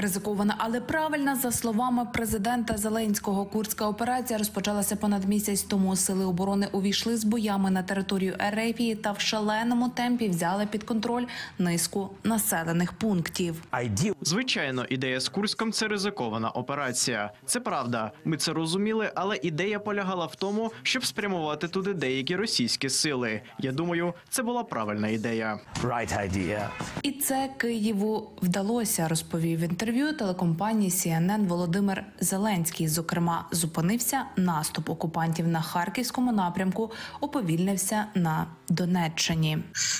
Ризикована, але правильна за словами президента Зеленського. Курська операція розпочалася понад місяць тому. Сили оборони увійшли з боями на територію Ерефії та в шаленому темпі взяли під контроль низку населених пунктів. Звичайно, ідея з Курськом це ризикована операція. Це правда. Ми це розуміли, але ідея полягала в тому, щоб спрямувати туди деякі російські сили. Я думаю, це була правильна ідея. right idea І це Києву вдалося, розповів в інтерв'ю телекомпанії CNN Володимир Зеленський. Зокрема, зупинився наступ окупантів на харківському напрямку, уповільнився на Донеччині.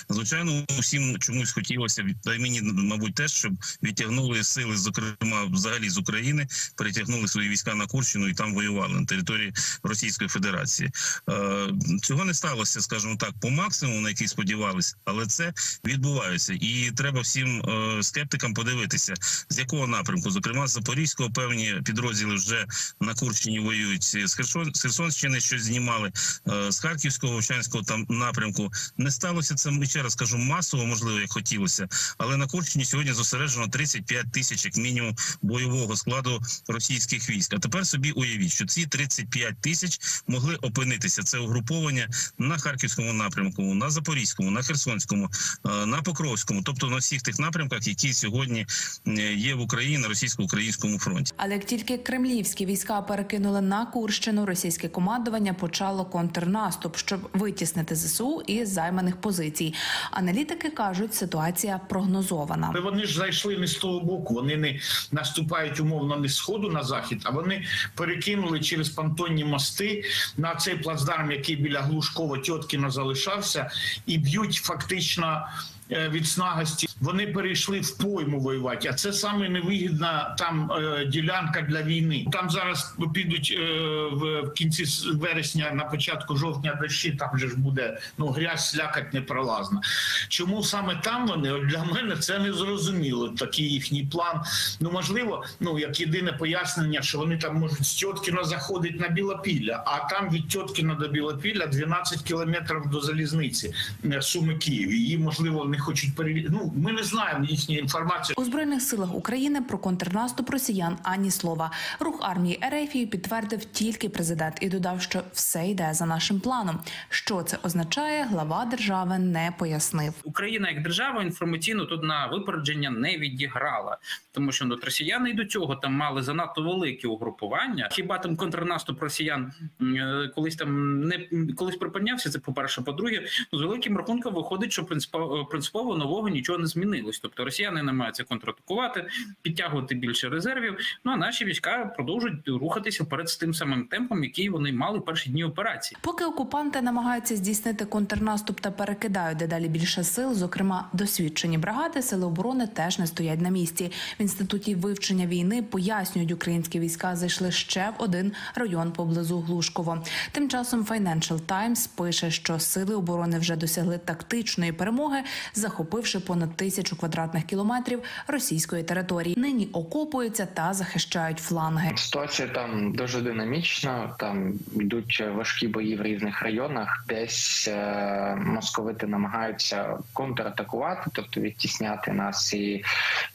Звичайно, усім чомусь хотілося та й мені, мабуть, теж, щоб відтягнули сили, зокрема, взагалі з України, перетягнули свої війська на Курщину і там воювали на території Російської Федерації. Е, цього не сталося, скажімо так, по максимуму, на який сподівалися, але це відбувається, і треба всім е, скептикам подивитися, з якого напрямку, зокрема з Запорізького, певні підрозділи вже на Курщині воюють з Херсон з Херсонщини, щось знімали е, з Харківського, Вовчанського там напрямку. Не сталося це ще раз кажу масово, можливо, як хотілося, але на Курщині сьогодні зосереджено 35 тисяч як мінімум бойового складу російських військ. А тепер собі уявіть, що ці 35 тисяч могли опинитися. Це угруповання на харківському напрямку, на Запорізькому, на Херсонському, е, на Покровському, тобто на всіх тих напрямках, які сьогодні е, є в Україні на російсько-українському фронті. Але як тільки кремлівські війська перекинули на Курщину, російське командування почало контрнаступ, щоб витіснити ЗСУ із займаних позицій. Аналітики кажуть, ситуація прогнозована. Вони ж зайшли не з того боку. Вони не наступають умовно не з сходу на захід, а вони перекинули через понтонні мости на цей плацдарм, який біля Глушкова Тьоткіна залишався, і б'ють фактично. е, Від снагості вони перейшли в пойму воювати, а це саме невигідна там е, ділянка для війни. Там зараз підуть е, в, кінці вересня, на початку жовтня дощі. Там же ж буде ну грязь, слякать непролазна. Чому саме там вони для мене це не зрозуміло. Такий їхній план. Ну можливо, ну як єдине пояснення, що вони там можуть з Тьоткіна заходити на Білопілля, а там від Тьоткіна до Білопілля 12 кілометрів до залізниці е, Суми Київ. Її можливо вони хочуть перевірити. Ну ми не знаємо їхньої інформації. У збройних силах України про контрнаступ росіян ані слова. Рух армії Ерефії підтвердив тільки президент і додав, що все йде за нашим планом. Що це означає, глава держави не пояснив. Україна як держава інформаційно тут на випередження не відіграла, тому що ну, росіяни і до цього там мали занадто великі угрупування. Хіба там контрнаступ росіян е, колись там не колись припинявся? Це по перше. По-друге, ну, з великим рахунком виходить, що принципово, принципово нового нічого не змінилось. Тобто росіяни намагаються контратакувати, підтягувати більше резервів. Ну а наші війська продовжують рухатися вперед з тим самим темпом, який вони мали перші дні операції. Поки окупанти намагаються здійснити контрнаступ та перекидають дедалі більше сил, зокрема досвідчені бригади, сили оборони теж не стоять на місці. В інституті вивчення війни пояснюють, українські війська зайшли ще в один район поблизу Глушково. Тим часом Financial Times пише, що сили оборони вже досягли тактичної перемоги, захопивши понад тисячу квадратних кілометрів російської території. Нині окопуються та захищають фланги. Ситуація там дуже динамічна. Там йдуть важкі бої в різних районах. Десь е, московити намагаються контратакувати, тобто відтісняти нас і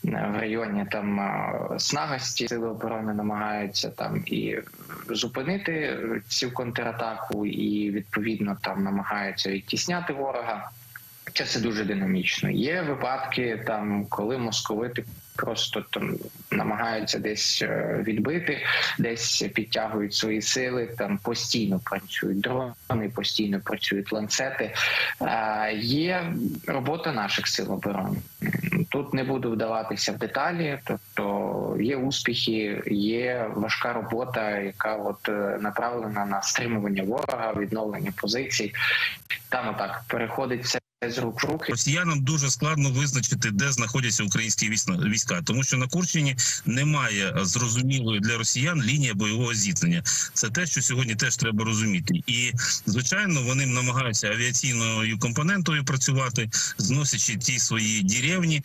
е, в районі там е, снагості сили оборони намагаються там і зупинити цю контратаку, і відповідно там намагаються відтісняти ворога. Це все дуже динамічно. Є випадки там, коли московити просто там намагаються десь е, відбити, десь підтягують свої сили. Там постійно працюють дрони, постійно працюють ланцети. Е, Є робота наших сил оборони. Тут не буду вдаватися в деталі, тобто є успіхи, є важка робота, яка от е, направлена на стримування ворога, відновлення позицій. Там отак переходить все з рук руки. Росіянам дуже складно визначити, де знаходяться українські війська- тому що на Курщині немає зрозумілої для росіян лінії бойового зіткнення. Це те, що сьогодні теж треба розуміти. І звичайно, вони намагаються авіаційною компонентою працювати, зносячи ті свої деревні,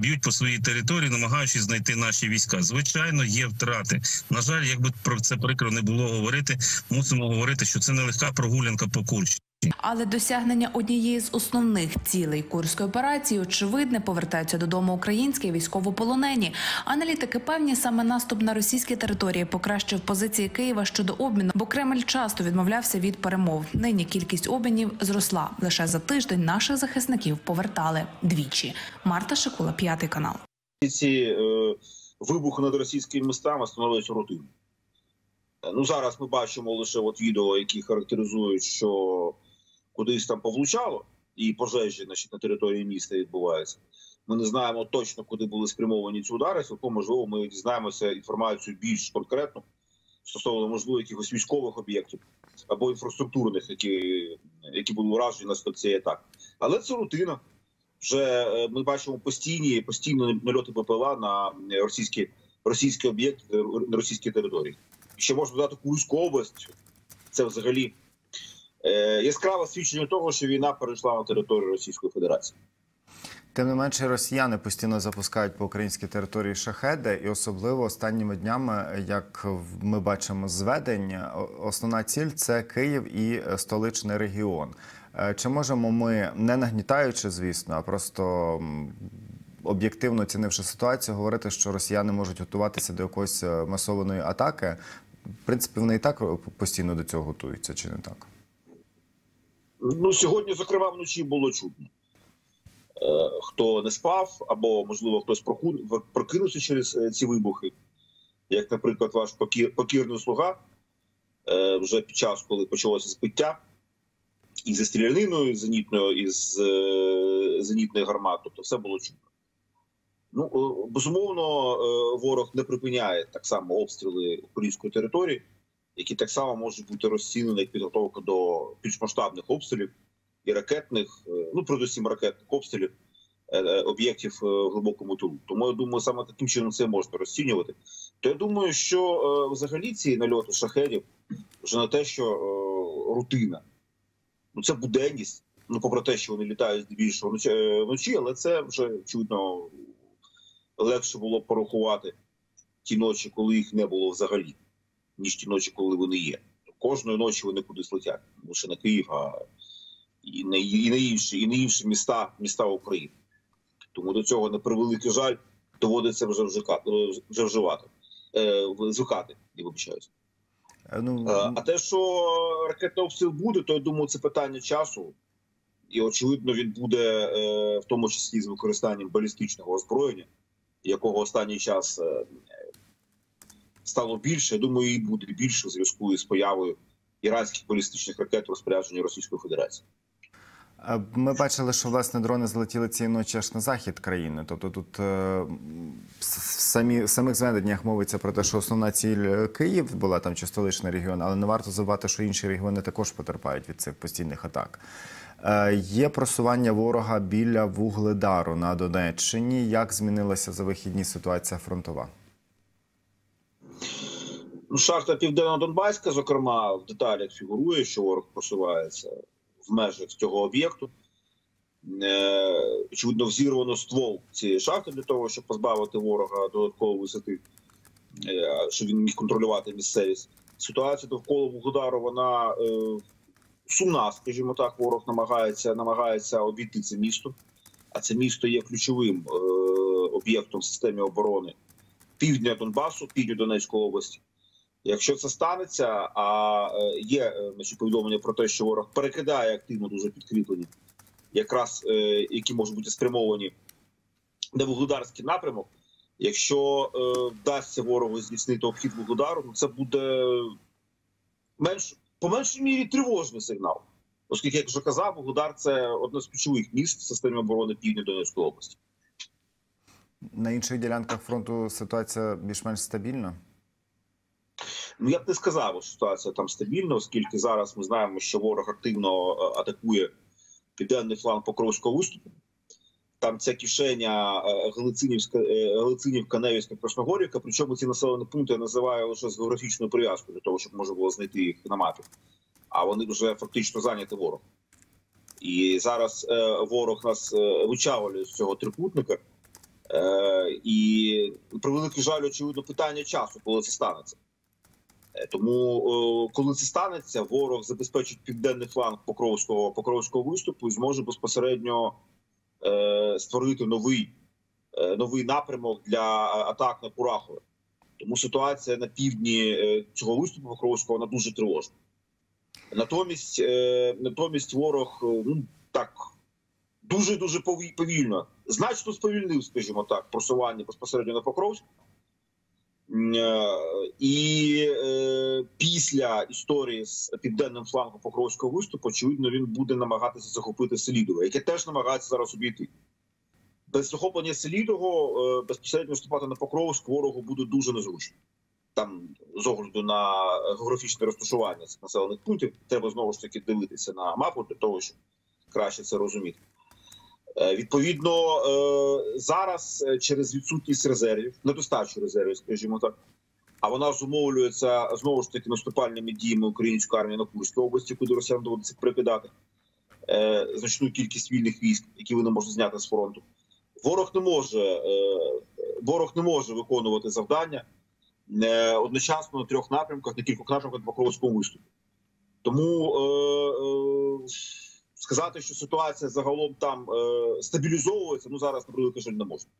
б'ють по своїй території, намагаючись знайти наші війська. Звичайно, є втрати. На жаль, якби про це прикро не було говорити, мусимо говорити, що це нелегка прогулянка по Курщині. Але досягнення однієї з основних цілей курської операції очевидне повертаються додому українські військовополонені. Аналітики певні саме наступ на російські території покращив позиції Києва щодо обміну, бо Кремль часто відмовлявся від перемов. Нині кількість обмінів зросла. Лише за тиждень наших захисників повертали двічі. Марта Шикула, п'ятий канал. ці е, вибухи над російськими містами становляться рутиною. Е, Ну зараз ми бачимо лише от відео, які характеризують, що кудись там повлучало, і пожежі значить, на території міста відбуваються. Ми не знаємо точно, куди були спрямовані ці удари. Цілком можливо, ми дізнаємося інформацію більш конкретну стосовно можливо якихось військових об'єктів або інфраструктурних, які, які були уражені наслідок цієї атаки. Але це рутина вже е, ми бачимо постійні постійно нальоти БПЛА на е, російські російські об'єкти на російській території. Ще можна додати Курську область. Це взагалі яскраве свідчення того, що війна перейшла на територію Російської Федерації. Тим не менше, росіяни постійно запускають по українській території шахеди, і особливо останніми днями, як ми бачимо зведень, основна ціль це Київ і е, столичний регіон. Е, Чи можемо ми, не нагнітаючи, звісно, а просто об'єктивно оцінивши ситуацію, говорити, що росіяни можуть готуватися до якоїсь е, масованої атаки? В принципі, вони і так е, постійно до цього готуються, чи не так? Ну сьогодні, зокрема, вночі було чутно. Е, хто не спав, або можливо хтось прокинувся через е, ці вибухи, як, наприклад, ваш покір, покірний слуга, е, вже під час, коли почалося збиття, і зі стріляниною зенітною, і з зенітної гармати, тобто все було чутно. Ну, безумовно, ворог не припиняє так само обстріли української території, які так само можуть бути розцінені як підготовка до більш масштабних обстрілів і ракетних, е, ну передусім ракетних обстрілів е, е, об'єктів в глибокому тилу. Тому я думаю, саме таким чином це можна розцінювати. То я думаю, що взагалі ці нальоти шахедів вже не те, що рутина, ну це буденність. Ну, попри те, що вони літають здебільшого вночі, але це вже чудно легше було порахувати ті ночі, коли їх не було взагалі, ніж ті ночі, коли вони є. Кожної ночі вони кудись летять. Не лише на Київ, а і на, і на інші, і на інші міста, міста України. Тому до цього на превеликий жаль доводиться вже вжика, вже вживати, е, звикати, я вибачаюся. Е, Ну, Е, А те, що ракетний обстріл буде, то я думаю, це питання часу. І очевидно, він буде е, в тому числі з використанням балістичного озброєння, якого останній час е, стало більше. Я думаю, і буде більше в зв'язку із появою іранських балістичних ракет в розпорядженні Російської Федерації. Е, Ми бачили, що власне дрони злетіли цієї ночі аж на захід країни. Тобто тут е, самі в самих зведеннях мовиться про те, що основна ціль е, Київ була там чи столичний регіон, але не варто забувати, що інші регіони також потерпають від цих постійних атак. Е, Є просування ворога біля Вугледару на Донеччині. Як змінилася за вихідні ситуація фронтова? Ну, шахта Південно-Донбаська, зокрема, в деталях фігурує, що ворог просувається в межах цього об'єкту. Е, Очевидно, взірвано ствол цієї шахти для того, щоб позбавити ворога додаткової висоти, е, щоб він міг контролювати місцевість. Ситуація довкола Вугледару, вона е, сумна, скажімо так. Ворог намагається намагається обійти це місто. А це місто є ключовим об'єктом в системі оборони півдня Донбасу, півдня Донецької області. Якщо це станеться, а е, є е, значить, повідомлення про те, що ворог перекидає активно дуже підкріплені, якраз е, які можуть бути спрямовані на вугледарський напрямок. Якщо е, вдасться ворогу здійснити обхід вугледару, то це буде менш по меншій мірі тривожний сигнал. Оскільки, як вже казав, Вугледар це одне з ключових міст в системі оборони Півдня Донецької області. На інших ділянках фронту ситуація більш-менш стабільна. Ну я б не сказав, що ситуація там стабільна, оскільки зараз ми знаємо, що ворог активно е, атакує південний фланг Покровського виступу. Там ця кишеня е, Галицинівська, е, Галицинівка, Невівська, Красногорівка. Причому ці населені пункти я називаю лише з географічною прив'язкою для того, щоб можна було знайти їх на мапі. А вони вже фактично зайняті ворогом. І зараз е, ворог нас е, вичавлює з цього трикутника. Е, і при великий жаль, очевидно, питання часу, коли це станеться. Е, Тому, коли це станеться, ворог забезпечить південний фланг Покровського Покровського виступу і зможе безпосередньо е, створити новий, е, новий напрямок для атак на Курахове. Тому ситуація на півдні цього виступу Покровського вона дуже тривожна. Натомість, натомість ворог ну так дуже дуже повільно, значно сповільнив, скажімо так, просування безпосередньо на Покровськ. Е, І е, після історії з південним флангом Покровського виступу, очевидно, він буде намагатися захопити Селідове, яке теж намагається зараз обійти. Без захоплення Селідого е, безпосередньо вступати на Покровськ ворогу буде дуже незручно. Там з огляду на географічне розташування цих населених пунктів треба знову ж таки дивитися на мапу для того, щоб краще це розуміти. Е, Відповідно, е, зараз е, через відсутність резервів, недостачу резервів, скажімо так, а вона зумовлюється знову ж таки наступальними діями української армії на Курській області, куди росіян доводиться прикидати значну кількість вільних військ, які вони можуть зняти з фронту. Ворог не може, ворог не може виконувати завдання одночасно на трьох напрямках, на кількох напрямках на Покровському виступі. Тому е, е, сказати, що ситуація загалом там е, стабілізовується, ну зараз на превеликий не можна.